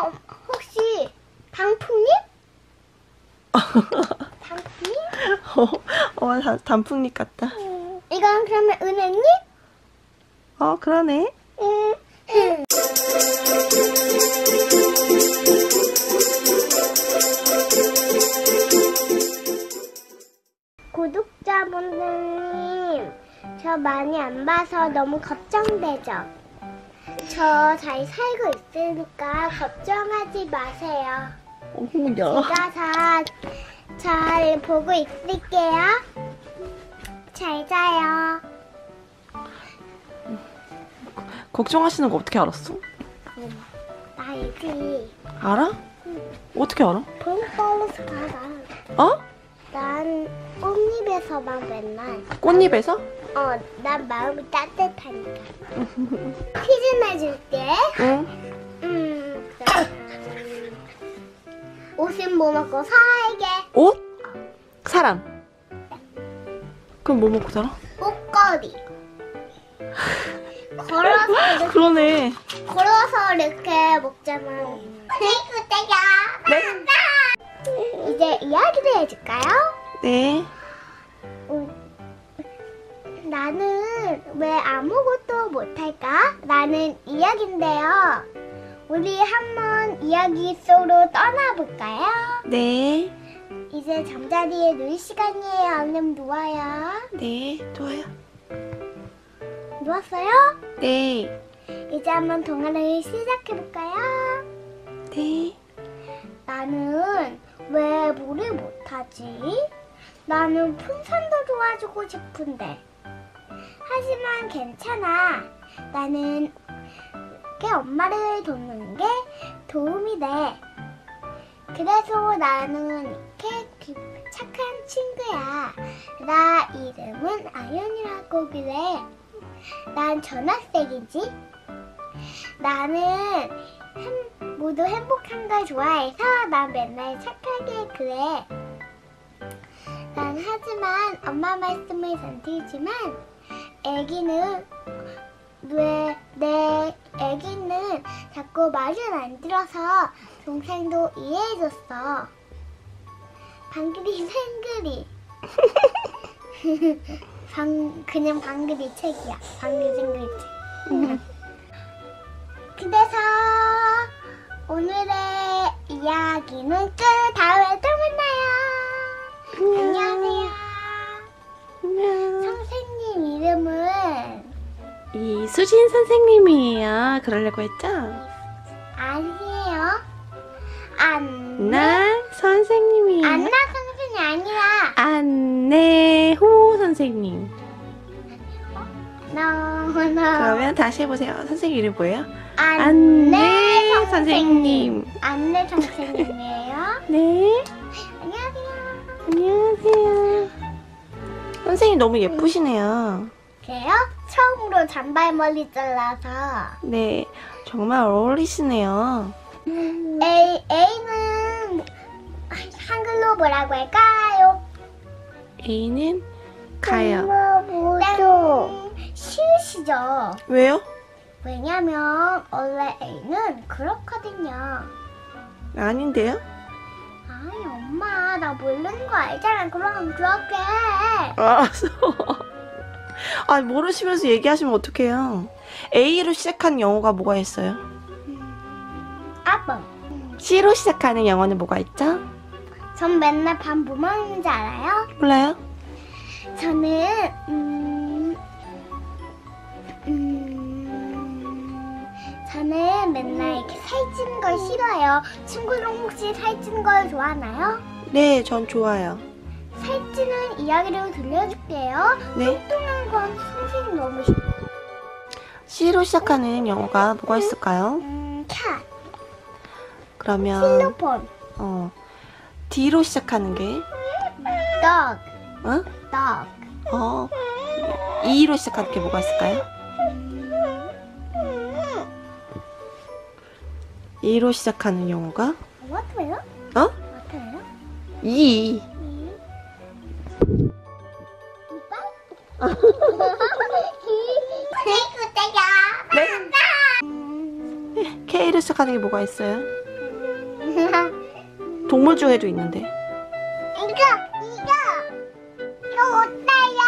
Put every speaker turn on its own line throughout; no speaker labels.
이거 혹시 방풍님? 방풍님?
어, 어 단, 단풍잎 같다.
음, 이건 그러면 은혜님?
어, 그러네.
음. 음. 구독자분들님, 저 많이 안 봐서 너무 걱정되죠? 저 잘 살고 있으니까 걱정하지 마세요.
어, 야.
제가 잘, 잘 보고 있을게요. 잘 자요.
걱정하시는 거 어떻게 알았어?
나 알지.
알아? 어떻게 알아?
봄버릇 봐라.
어?
난 꽃잎에서만 맨날.
꽃잎에서?
어, 난 마음이 따뜻하니까. 퀴즈 내줄게.
응.
음. 옷은 뭐 먹고 살게?
옷? 사람. 그럼 뭐 먹고 살아?
옷걸이. 걸어서 이렇게,
그러네.
걸어서 이렇게. 그때야.
네?
이제 이야기를 해줄까요?
네.
음, 나는 왜 아무것도 못할까? 라는 이야기인데요. 우리 한번 이야기 속으로 떠나볼까요?
네.
이제 잠자리에 누울 시간이에요. 얼른 누워요.
네. 좋아요.
누웠어요?
네.
이제 한번 동화를 시작해볼까요?
네.
나는 왜 물을 못하지? 나는 풍선도 도와주고 싶은데. 하지만 괜찮아. 나는 이렇게 엄마를 돕는 게 도움이 돼. 그래서 나는 이렇게 기- 착한 친구야. 나 이름은 아연이라고 그래. 난 전학생이지. 나는 모두 행복한 걸 좋아해서 난 맨날 착하게 그래. 난 하지만 엄마 말씀을 잘 들지만 애기는 왜 내 애기는 자꾸 말을 안 들어서 동생도 이해해줬어. 방글이 생글이. 방 그냥 방글이 책이야. 방글 생글 책. 그래서 오늘의 이야기는 끝. 다음에 또 만나요.
수진 선생님이에요. 그러려고 했죠?
아니에요. 안나
나 선생님이에요.
안나 선생이 아니라
안내호 선생님.
너너
그러면 다시 해보세요. 선생님 이름 뭐예요?
안내
안내 선생님.
안내 선생님이에요.
네.
안녕하세요.
안녕하세요. 선생님 너무 예쁘시네요.
그래요? 처음으로 잔발머리 잘라서
네. 정말 어울리시네요.
A A는 한글로 뭐라고 할까요?
A는 가요.
뭐죠? 쉬우시죠?
왜요?
왜냐면 원래 A는 그렇거든요.
아닌데요?
아니 엄마 나 모르는 거 알잖아. 그럼 그렇게 해.
알았어. 아, 모르시면서 얘기하시면 어떡해요. A로 시작하는 영어가 뭐가 있어요?
아빠.
C로 시작하는 영어는 뭐가 있죠?
전 맨날 밥 뭐 먹는지 알아요?
몰라요?
저는 음, 음, 저는 맨날 이렇게 살찌는 걸 싫어요. 친구들 혹시 살찌는 걸 좋아하나요?
네, 전 좋아요.
살찌는 이야기를 들려줄게요.
네.
뚱뚱한 건 선생님 너무 싫어.
C로 시작하는 영어가 뭐가 있을까요?
음, cat,
그러면
실로폰,
어 D로 시작하는 게
dog,
어?
dog.
어 E로 시작하는 게 뭐가 있을까요? E로 시작하는 영어가
뭐예요?
어?
뭐예요?
E. 네. K로 시작하는 게 뭐가 있어요? 동물 중에도 있는데.
이거 이거 이거 어때요?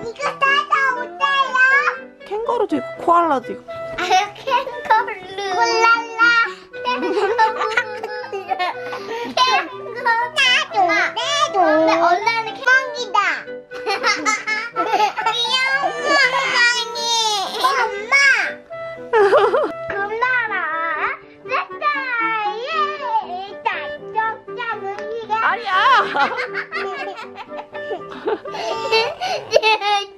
이거 따다 어때요?
캥거루도 있고 코알라도 있고.
아 캥거루 콜랄라 캥거루 나도 나도 근데 얼라는 캥거루다 그 나라 나라에 다쪽장은 이게
아니야.
저 양이지 안